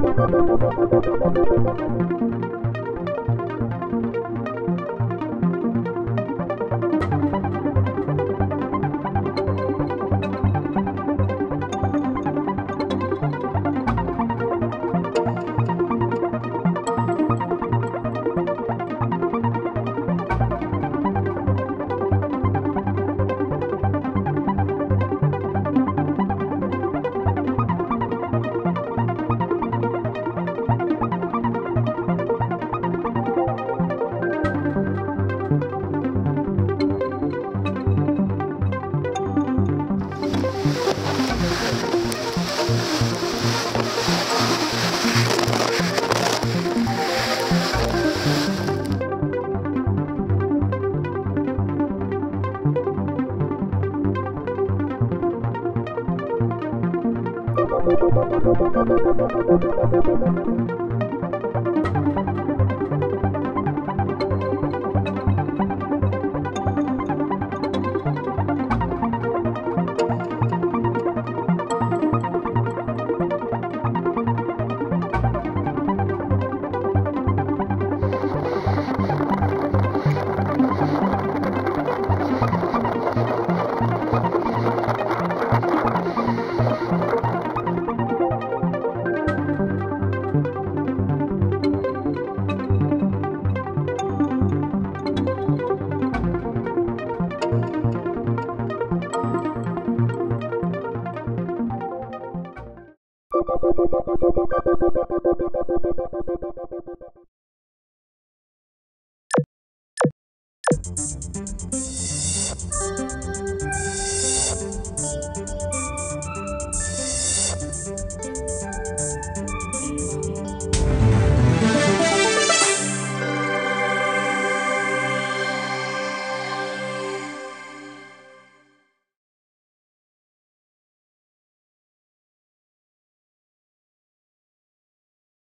Thank you. Thank you. You